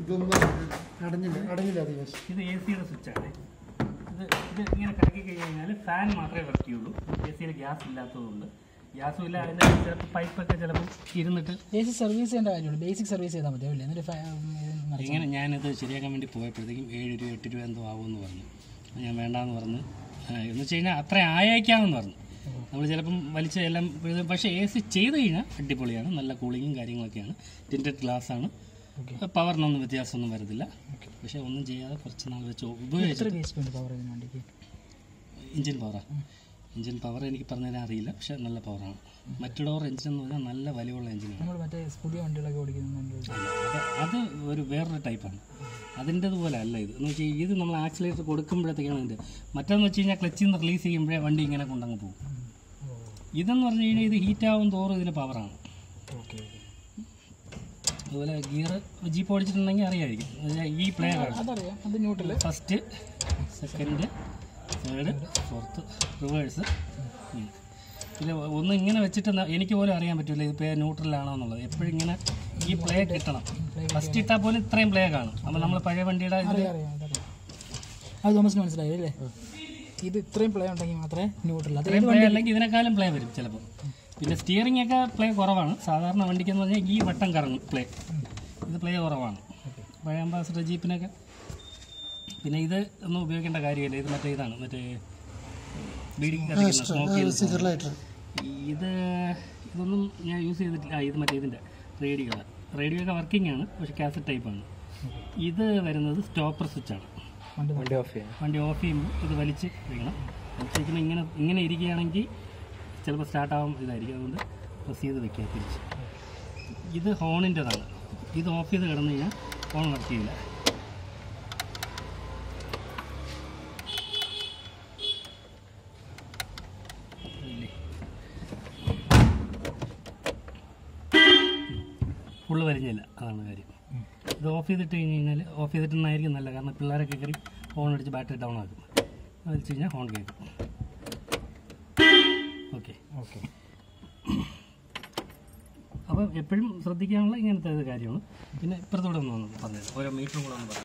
ഇതൊന്നും അടഞ്ഞില്ല. അടഞ്ഞില്ല അത് ഇത് എ സിയുടെ സ്വിച്ചാണ്. ഇത് ഇത് ഇങ്ങനെ കറക്കി കഴിഞ്ഞാൽ ഫാൻ മാത്രമേ വർക്ക് ചെയ്യുള്ളൂ. എ സിയിൽ ഗ്യാസ് ഇല്ലാത്തതുകൊണ്ട്. ഗ്യാസും ഇല്ല അതിന്റെ ചിലപ്പോൾ പൈപ്പൊക്കെ ചിലപ്പോൾ ഇരുന്നിട്ട് ബേസിക് സർവീസ് ചെയ്യേണ്ട കാര്യമുള്ളൂ. ബേസിക് സർവീസ് ചെയ്താൽ മതി. അല്ലേ എന്നിട്ട് ഇങ്ങനെ ഞാനിത് ശരിയാക്കാൻ വേണ്ടി പോയപ്പോഴത്തേക്കും ഏഴ് രൂപ എട്ട് രൂപ എന്തോ ആവുമെന്ന് പറഞ്ഞു. ഞാൻ വേണ്ടാന്ന് പറഞ്ഞ് എന്ന് വെച്ച് കഴിഞ്ഞാൽ അത്ര ആയേക്കാമെന്ന് പറഞ്ഞു. നമ്മൾ ചിലപ്പം വലിച്ച എല്ലാം പക്ഷേ എ സി ചെയ്ത് കഴിഞ്ഞാൽ അടിപൊളിയാണ്. നല്ല കൂളിങ്ങും കാര്യങ്ങളൊക്കെയാണ്. ടിന്റഡ് ഗ്ലാസ് ആണ്. പവറിനൊന്നും വ്യത്യാസമൊന്നും വരത്തില്ല. പക്ഷേ ഒന്നും ചെയ്യാതെ കുറച്ച് നാൾ വെച്ച് ഇഞ്ചിൻ എഞ്ചിൻ പവറാണ് എഞ്ചിൻ പവർ എനിക്ക് പറഞ്ഞുതരാൻ അറിയില്ല. പക്ഷെ നല്ല പവറാണ് മറ്റു ഡോർ എഞ്ചിൻ എന്ന് പറഞ്ഞാൽ നല്ല എഞ്ചിനാണ് മറ്റേ പുതിയ വണ്ടികളൊക്കെ ഓടിക്കുന്നുണ്ട് അത് ഒരു വേറൊരു ടൈപ്പാണ് അതിന്റെതുപോലെ അല്ല ഇത്. എന്ന് വെച്ചാൽ ഇത് നമ്മൾ ആക്സിലേറ്റർ കൊടുക്കുമ്പോഴത്തേക്കാണ് ഇതിന്റെ മറ്റേന്ന് വെച്ച് കഴിഞ്ഞാൽ ക്ലച്ചിൽ നിന്ന് റിലീസ് ചെയ്യുമ്പോഴേ വണ്ടി ഇങ്ങനെ കൊണ്ടങ്ങ് പോകും. ഇതെന്ന് പറഞ്ഞു കഴിഞ്ഞാൽ ഇത് ഹീറ്റ് ആവും തോറും ഇതിന് പവറാണ് ഓക്കെ അതുപോലെ ഗിയർ ജീപ്പ് ഓടിച്ചിട്ടുണ്ടെങ്കിൽ അറിയായിരിക്കും. എന്ന് ഈ play first second third fourth reverse ഇത് ഒന്ന് ഇങ്ങനെ വെച്ചിട്ട് എനിക്ക് പോലും അറിയാൻ പറ്റില്ല ഇത് പേ ന്യൂട്രലാണോ എന്നുള്ളത്. എപ്പോഴും ഇങ്ങനെ ഈ പ്ലേ കിട്ടണം. ഫസ്റ്റ് ഇട്ടാൽ പോലും ഇത്രയും പ്ലേ കാണും. അപ്പോൾ നമ്മൾ പഴയ വണ്ടിയുടെ അത് തോമസിന് മനസ്സിലായി അല്ലേ? ഇത് ഇത്രയും പ്ലേ ഉണ്ടെങ്കിൽ മാത്രമേ ന്യൂട്രൽ പ്ലേ അല്ലെങ്കിൽ ഇതിനേക്കാളും പ്ലേ വരും ചിലപ്പോൾ. പിന്നെ സ്റ്റിയറിംഗ് ഒക്കെ പ്ലേ കുറവാണ്. സാധാരണ വണ്ടിക്ക് എന്ന് പറഞ്ഞാൽ ഈ വട്ടം കറങ്ങും പ്ലേ ഇത് പ്ലേ കുറവാണ്. പഴയ അംബാസിഡർ ജീപ്പിനൊക്കെ പിന്നെ ഇത് ഒന്നും ഉപയോഗിക്കേണ്ട കാര്യമില്ല. ഇത് മറ്റേ ഇതാണ്. മറ്റേ ഇത് ഇതൊന്നും ഞാൻ യൂസ് ചെയ്തിട്ടില്ല. ഇത് മറ്റേ ഇതിന്റെ റേഡിയോ റേഡിയോ ഒക്കെ വർക്കിംഗ് ആണ്. പക്ഷേ കാസറ്റ് ടൈപ്പാണ് ഇത് വരുന്നത് സ്റ്റോപ്പർ സ്വിച്ചാണ് വണ്ടി വണ്ടി ഓഫ് ചെയ്യാം. വണ്ടി ഓഫ് ചെയ്യുമ്പോൾ ഇത് വലിച്ച് വെക്കണം. വലിച്ച് ഇങ്ങനെ ഇങ്ങനെ ഇരിക്കുകയാണെങ്കിൽ ചിലപ്പോൾ സ്റ്റാർട്ട് ആവും ഇതായിരിക്കും. അതുകൊണ്ട് പ്രസ് ചെയ്ത് വെക്കുക തിരിച്ച്. ഇത് ഹോണിന്റെതാണ് ഇത് ഓഫ് ചെയ്ത് കിടന്നു കഴിഞ്ഞാൽ ഹോൺ വർക്ക് ചെയ്യില്ല? ഫുള്ള് വരിഞ്ഞില്ല അതാണ് കാര്യം. ഇത് ഓഫ് ചെയ്തിട്ട് കഴിഞ്ഞ് കഴിഞ്ഞാൽ ഓഫ് ചെയ്തിട്ടുണ്ടായിരിക്കും നല്ല കാരണം പിള്ളേരൊക്കെ കയറി ഫോൺ അടിച്ച് ബാറ്ററി ഡൗൺ ആക്കും. അത് വെച്ച് കഴിഞ്ഞാൽ ഫോൺ കേൾക്കും ഓക്കെ ഓക്കെ അപ്പം എപ്പോഴും ശ്രദ്ധിക്കാനുള്ള ഇങ്ങനത്തെ കാര്യമാണ്. പിന്നെ ഇപ്പുറത്തൂടെ ഒന്ന് വന്നു പറഞ്ഞത് ഓരോ മീറ്ററും കൂടെ ഒന്ന് പറഞ്ഞു